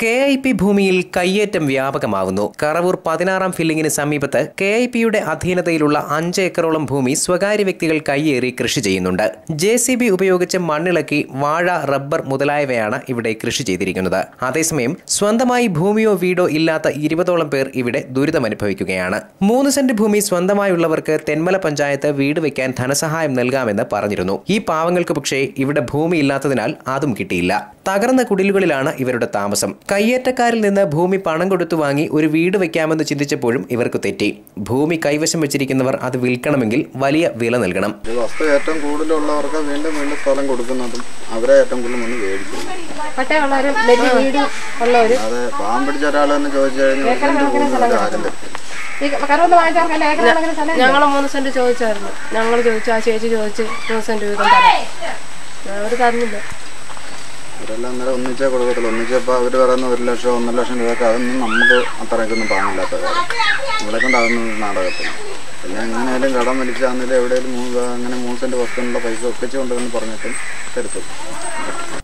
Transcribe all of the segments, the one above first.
K I P ഭൂമിയിൽ കയ്യേറ്റം വ്യാപകമാവുന്നു കറവൂർ പതിനാറാം ഫില്ലിങ്ങിന് സമീപത്ത് കെ ഐ പിയുടെ അധീനതയിലുള്ള അഞ്ച് ഏക്കറോളം ഭൂമി സ്വകാര്യ വ്യക്തികൾ കയ്യേറി കൃഷി ചെയ്യുന്നുണ്ട്. ജെ സി ബി ഉപയോഗിച്ച് മണ്ണിളക്കി വാഴ റബ്ബർ മുതലായവയാണ് ഇവിടെ കൃഷി ചെയ്തിരിക്കുന്നത്. അതേസമയം സ്വന്തമായി ഭൂമിയോ വീടോ ഇല്ലാത്ത ഇരുപതോളം പേർ ഇവിടെ ദുരിതമനുഭവിക്കുകയാണ്. മൂന്ന് സെന്റ് ഭൂമി സ്വന്തമായുള്ളവർക്ക് തെന്മല പഞ്ചായത്ത് വീട് വയ്ക്കാൻ ധനസഹായം നൽകാമെന്ന് പറഞ്ഞിരുന്നു. ഈ പാവങ്ങൾക്ക് പക്ഷേ ഇവിടെ ഭൂമി ഇല്ലാത്തതിനാൽ അതും കിട്ടിയില്ല. തകർന്ന കുടിലുകളിലാണ് ഇവരുടെ താമസം. കയ്യേറ്റക്കാരിൽ നിന്ന് ഭൂമി പണം കൊടുത്തു വാങ്ങി ഒരു വീട് വെക്കാമെന്ന് ചിന്തിച്ചപ്പോഴും ഇവർക്ക് തെറ്റി. ഭൂമി കൈവശം വെച്ചിരിക്കുന്നവർ അത് വിൽക്കണമെങ്കിൽ വലിയ വില നൽകണം. വസ്തു ഏറ്റവും കൂടുതലുള്ളവർക്ക് വീണ്ടും വീണ്ടും സ്ഥലം കൊടുക്കുന്നതും അവരെ ഏറ്റവും കൂടുതൽ വന്ന് മേടിക്കും. അതെ പാവം പിടിച്ച ഒരാളെന്ന് ചോദിച്ചു കഴിഞ്ഞാൽ ഞങ്ങൾ മൂന്ന് സെന്റ് ചോദിച്ചായിരുന്നു. ഞങ്ങൾ ചോദിച്ചു ആ ചേച്ചി ചോദിച്ച് മൂന്ന് സെന്റ് വീതം അവർ അവർ തരുന്നില്ല അവരെല്ലാം അന്നേരം ഒന്നിച്ചേ കൊടുക്കത്തുള്ളൂ. ഒന്നിച്ചപ്പോൾ അവർ പറയുന്ന ഒരു ലക്ഷം ഒന്നര ലക്ഷം രൂപയൊക്കെ അതൊന്നും നമുക്ക് അത്രയ്ക്കൊന്നും പാങ്ങില്ലാത്ത കാര്യം. നമ്മളെ കൊണ്ട് അതൊന്നും നാടകത്തില്ല. പിന്നെ എങ്ങനെയായാലും കടം വലിച്ചാണെങ്കിലും എവിടെയെങ്കിലും അങ്ങനെ മൂന്ന് സെന്റ് വസ്തുവിനുള്ള പൈസ ഒപ്പിച്ച് കൊണ്ടുവന്ന് പറഞ്ഞിട്ടും തരുത്തും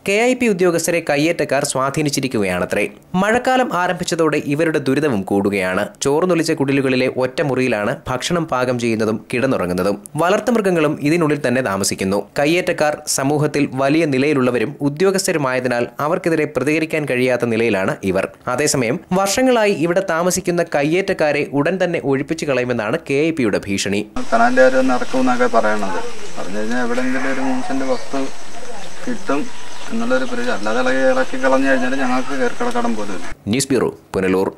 കെ ഐ പി ഉദ്യോഗസ്ഥരെ കയ്യേറ്റക്കാർ സ്വാധീനിച്ചിരിക്കുകയാണത്രേ. മഴക്കാലം ആരംഭിച്ചതോടെ ഇവരുടെ ദുരിതവും കൂടുകയാണ്. ചോർന്നൊലിച്ച കുടിലുകളിലെ ഒറ്റമുറിയിലാണ് ഭക്ഷണം പാകം ചെയ്യുന്നതും കിടന്നുറങ്ങുന്നതും. വളർത്തുമൃഗങ്ങളും ഇതിനുള്ളിൽ തന്നെ താമസിക്കുന്നു. കയ്യേറ്റക്കാർ സമൂഹത്തിൽ വലിയ നിലയിലുള്ളവരും ഉദ്യോഗസ്ഥരുമായതിനാൽ അവർക്കെതിരെ പ്രതികരിക്കാൻ കഴിയാത്ത നിലയിലാണ് ഇവർ. അതേസമയം വർഷങ്ങളായി ഇവിടെ താമസിക്കുന്ന കയ്യേറ്റക്കാരെ ഉടൻ തന്നെ ഒഴിപ്പിച്ചു കളയുമെന്നാണ് കെ ഐ പിയുടെ ഭീഷണി. പറയണത്. പറഞ്ഞു കഴിഞ്ഞാൽ എവിടെയെങ്കിലും ഒരു മനുഷ്യന്റെ വസ്തു കിട്ടും. എന്നുള്ളൊരു പരിചയം അല്ലാതെ ഇളകി ഇളക്കി കളഞ്ഞു കഴിഞ്ഞാൽ ഞങ്ങൾക്ക് കയറി കിടക്കണം പോലും ന്യൂസ് ബ്യൂറോ പുനലൂർ.